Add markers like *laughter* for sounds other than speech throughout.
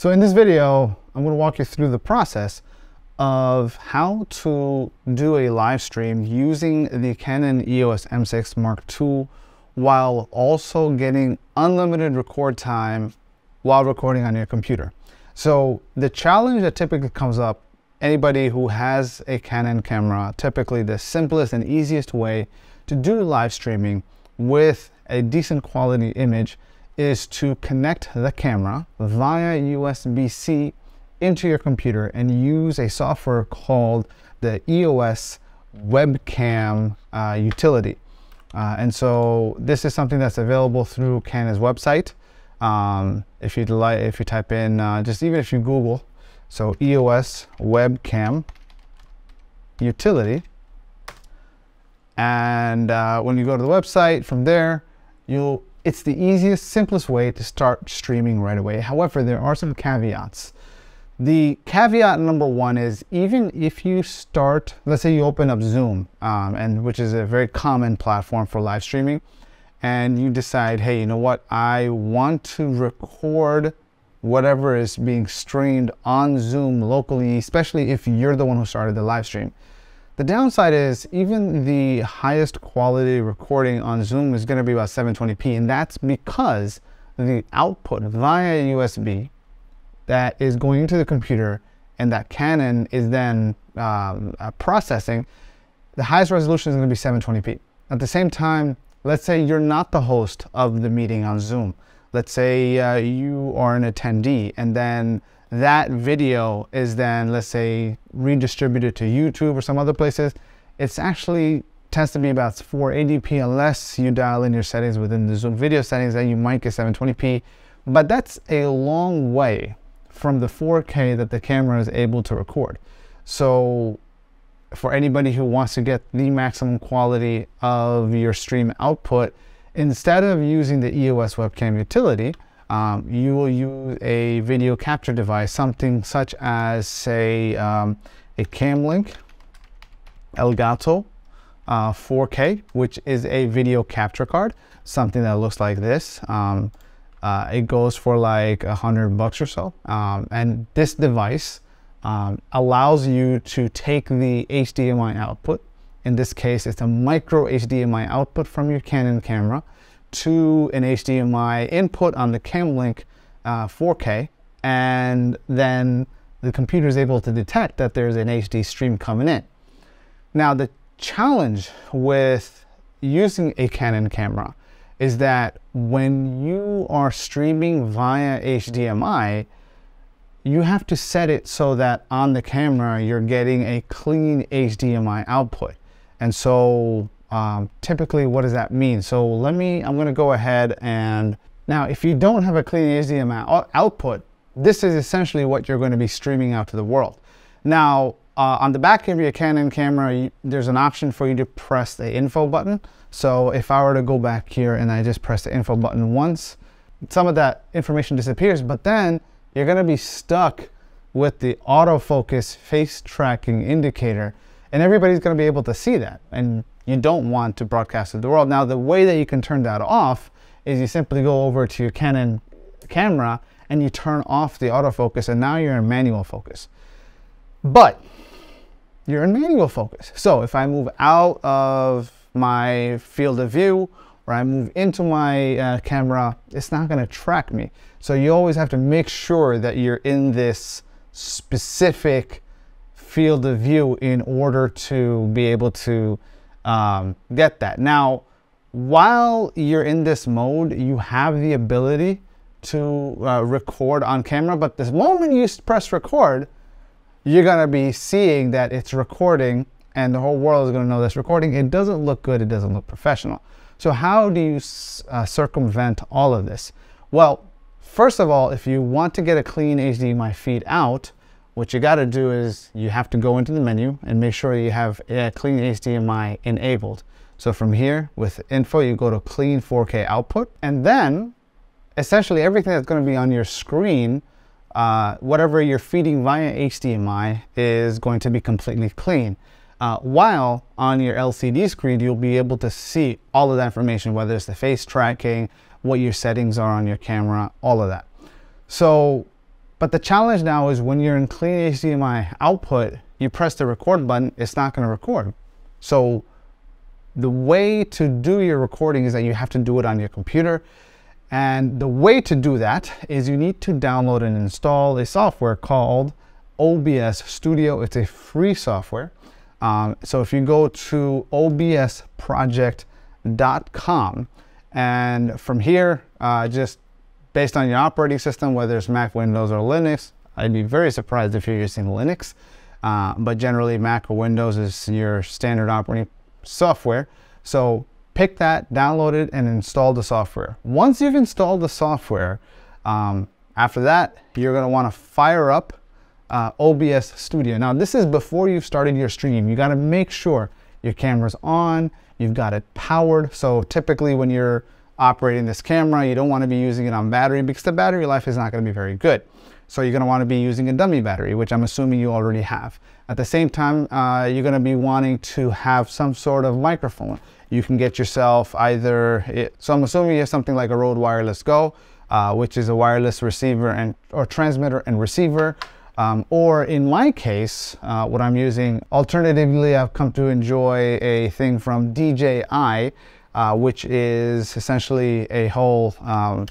So in this video, I'm going to walk you through the process of how to do a live stream using the Canon EOS M6 Mark II while also getting unlimited record time while recording on your computer. So the challenge that typically comes up, anybody who has a Canon camera, typically the simplest and easiest way to do live streaming with a decent quality image is to connect the camera via USB-C into your computer and use a software called the EOS webcam uh, utility. Uh, and so this is something that's available through Canon's website. Um, if you like, if you type in, uh, just even if you Google, so EOS webcam utility. And uh, when you go to the website, from there, you'll, it's the easiest, simplest way to start streaming right away. However, there are some caveats. The caveat number one is even if you start, let's say you open up Zoom, um, and which is a very common platform for live streaming, and you decide, hey, you know what, I want to record whatever is being streamed on Zoom locally, especially if you're the one who started the live stream. The downside is even the highest quality recording on Zoom is going to be about 720p, and that's because the output via USB that is going into the computer and that Canon is then um, uh, processing, the highest resolution is going to be 720p. At the same time, let's say you're not the host of the meeting on Zoom. Let's say uh, you are an attendee and then that video is then, let's say, redistributed to YouTube or some other places. It's actually tends to be about 480p unless you dial in your settings within the Zoom video settings and you might get 720p. But that's a long way from the 4K that the camera is able to record. So for anybody who wants to get the maximum quality of your stream output, instead of using the EOS webcam utility, um, you will use a video capture device, something such as say um, a Camlink Elgato uh, 4K, which is a video capture card, something that looks like this. Um, uh, it goes for like a hundred bucks or so. Um, and this device um, allows you to take the HDMI output. In this case, it's a micro HDMI output from your Canon camera to an HDMI input on the Camlink uh, 4K. And then the computer is able to detect that there's an HD stream coming in. Now, the challenge with using a Canon camera is that when you are streaming via HDMI, you have to set it so that on the camera you're getting a clean HDMI output. And so um, typically what does that mean? So let me, I'm gonna go ahead and now if you don't have a clean HDMI output, this is essentially what you're gonna be streaming out to the world. Now uh, on the back of your Canon camera, you, there's an option for you to press the info button. So if I were to go back here and I just press the info button once, some of that information disappears, but then you're gonna be stuck with the autofocus face tracking indicator and everybody's gonna be able to see that. And you don't want to broadcast to the world. Now, the way that you can turn that off is you simply go over to your Canon camera and you turn off the autofocus and now you're in manual focus. But you're in manual focus. So if I move out of my field of view or I move into my uh, camera, it's not going to track me. So you always have to make sure that you're in this specific field of view in order to be able to um, get that. Now, while you're in this mode, you have the ability to uh, record on camera, but the moment you press record, you're gonna be seeing that it's recording and the whole world is gonna know that's recording. It doesn't look good, it doesn't look professional. So how do you uh, circumvent all of this? Well, first of all, if you want to get a clean HDMI feed out, what you gotta do is you have to go into the menu and make sure you have a clean HDMI enabled. So from here with info, you go to clean 4K output and then essentially everything that's gonna be on your screen uh, whatever you're feeding via HDMI is going to be completely clean. Uh, while on your LCD screen, you'll be able to see all of that information, whether it's the face tracking, what your settings are on your camera, all of that. So But the challenge now is when you're in clean HDMI output, you press the record button, it's not going to record. So the way to do your recording is that you have to do it on your computer. And the way to do that is you need to download and install a software called OBS Studio. It's a free software. Um, so if you go to obsproject.com and from here, uh, just based on your operating system, whether it's Mac, Windows, or Linux. I'd be very surprised if you're using Linux, uh, but generally Mac or Windows is your standard operating software. So pick that, download it, and install the software. Once you've installed the software, um, after that, you're gonna wanna fire up uh, OBS Studio. Now this is before you've started your stream. You gotta make sure your camera's on, you've got it powered. So typically when you're operating this camera. You don't want to be using it on battery because the battery life is not going to be very good. So you're going to want to be using a dummy battery, which I'm assuming you already have. At the same time, uh, you're going to be wanting to have some sort of microphone. You can get yourself either, it, so I'm assuming you have something like a Rode Wireless Go, uh, which is a wireless receiver and or transmitter and receiver. Um, or in my case, uh, what I'm using, alternatively, I've come to enjoy a thing from DJI, uh, which is essentially a whole um,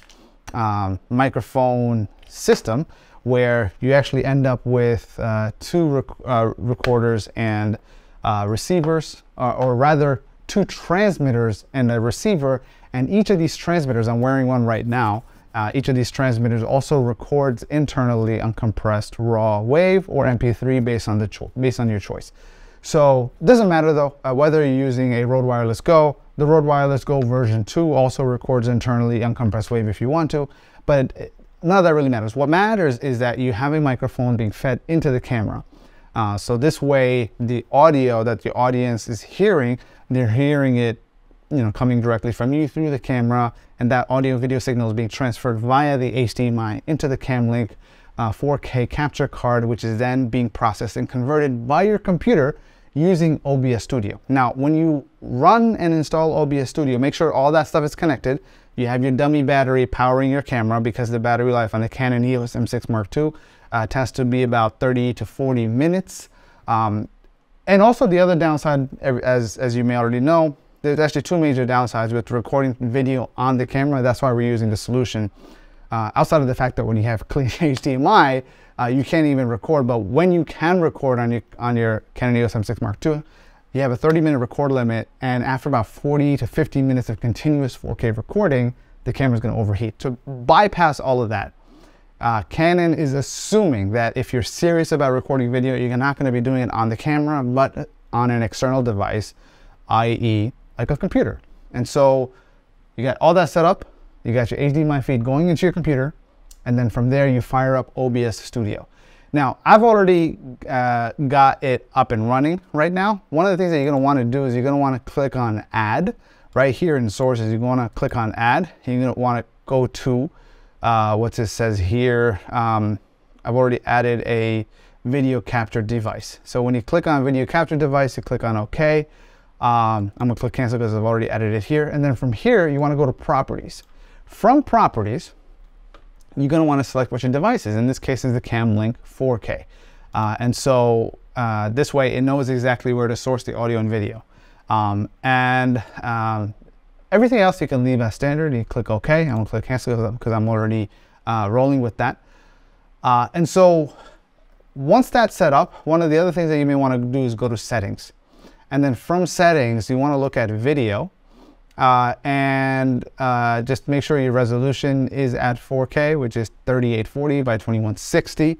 um, microphone system where you actually end up with uh, two rec uh, recorders and uh, receivers, or, or rather two transmitters and a receiver. And each of these transmitters, I'm wearing one right now, uh, each of these transmitters also records internally uncompressed raw wave or MP3 based on, the based on your choice. So it doesn't matter though, uh, whether you're using a Rode Wireless Go, the Rode Wireless Go version 2 also records internally uncompressed wave if you want to, but none of that really matters. What matters is that you have a microphone being fed into the camera. Uh, so this way, the audio that the audience is hearing, they're hearing it you know, coming directly from you through the camera, and that audio video signal is being transferred via the HDMI into the CamLink uh, 4K capture card, which is then being processed and converted by your computer using OBS Studio. Now, when you run and install OBS Studio, make sure all that stuff is connected. You have your dummy battery powering your camera because the battery life on the Canon EOS M6 Mark II uh, tends to be about 30 to 40 minutes. Um, and also the other downside, as, as you may already know, there's actually two major downsides with recording video on the camera. That's why we're using the solution. Uh, outside of the fact that when you have *laughs* clean HDMI, uh, you can't even record, but when you can record on your, on your Canon EOS M6 Mark II, you have a 30 minute record limit, and after about 40 to 50 minutes of continuous 4K recording, the camera is going to overheat. To bypass all of that, uh, Canon is assuming that if you're serious about recording video, you're not going to be doing it on the camera, but on an external device, i.e. like a computer. And so you got all that set up, you got your HDMI feed going into your computer, and then from there you fire up OBS Studio. Now, I've already uh, got it up and running right now. One of the things that you're gonna wanna do is you're gonna wanna click on Add. Right here in Sources, you're gonna click on Add. You're gonna wanna go to uh, what it says here. Um, I've already added a video capture device. So when you click on video capture device, you click on OK. Um, I'm gonna click cancel because I've already added it here. And then from here, you wanna go to properties. From properties, you're going to want to select which devices. In this case, is the CamLink 4K. Uh, and so uh, this way, it knows exactly where to source the audio and video. Um, and um, everything else you can leave as standard. You click OK. I'm going to click cancel because I'm already uh, rolling with that. Uh, and so once that's set up, one of the other things that you may want to do is go to settings. And then from settings, you want to look at video. Uh, and uh, just make sure your resolution is at 4K, which is 3840 by 2160.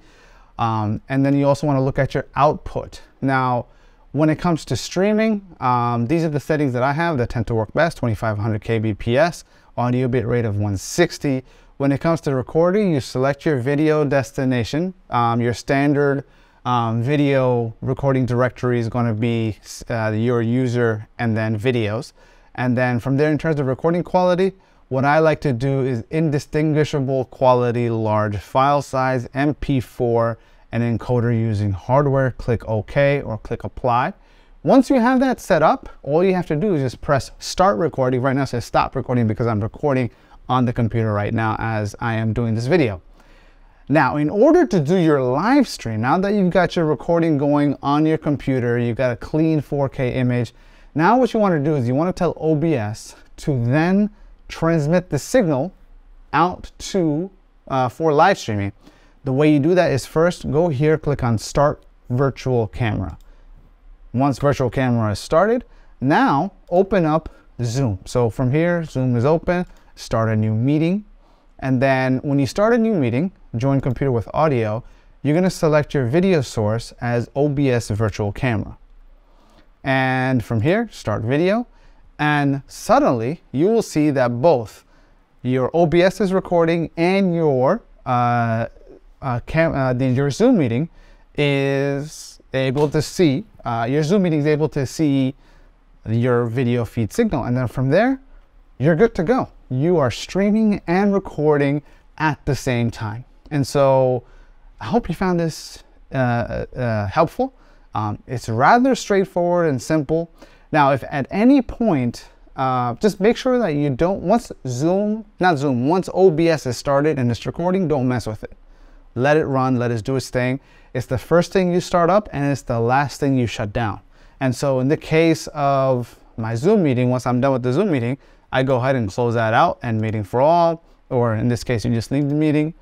Um, and then you also want to look at your output. Now, when it comes to streaming, um, these are the settings that I have that tend to work best, 2500 kbps, audio bit rate of 160. When it comes to recording, you select your video destination. Um, your standard um, video recording directory is going to be uh, your user and then videos. And then from there, in terms of recording quality, what I like to do is indistinguishable quality large file size, MP4, and encoder using hardware. Click OK or click Apply. Once you have that set up, all you have to do is just press Start Recording. Right now it says Stop Recording because I'm recording on the computer right now as I am doing this video. Now, in order to do your live stream, now that you've got your recording going on your computer, you've got a clean 4K image, now what you want to do is you want to tell OBS to then transmit the signal out to uh, for live streaming. The way you do that is first go here, click on Start Virtual Camera. Once virtual camera is started, now open up Zoom. So from here, Zoom is open, start a new meeting. And then when you start a new meeting, join computer with audio, you're gonna select your video source as OBS virtual camera. And from here, start video. And suddenly you will see that both your OBS is recording and your uh, uh, cam uh, the, your Zoom meeting is able to see, uh, your Zoom meeting is able to see your video feed signal. And then from there, you're good to go. You are streaming and recording at the same time. And so I hope you found this uh, uh, helpful. Um, it's rather straightforward and simple. Now, if at any point, uh, just make sure that you don't, once Zoom, not Zoom, once OBS is started and it's recording, don't mess with it. Let it run, let it do its thing. It's the first thing you start up and it's the last thing you shut down. And so in the case of my Zoom meeting, once I'm done with the Zoom meeting, I go ahead and close that out and meeting for all, or in this case, you just leave the meeting.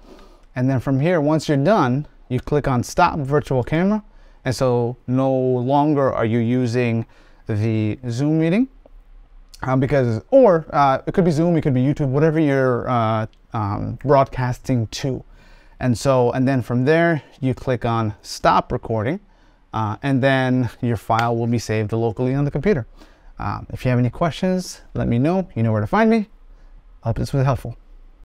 And then from here, once you're done, you click on stop virtual camera. And so no longer are you using the Zoom meeting um, because, or uh, it could be Zoom, it could be YouTube, whatever you're uh, um, broadcasting to. And so, and then from there, you click on stop recording uh, and then your file will be saved locally on the computer. Um, if you have any questions, let me know. You know where to find me. I hope this was helpful.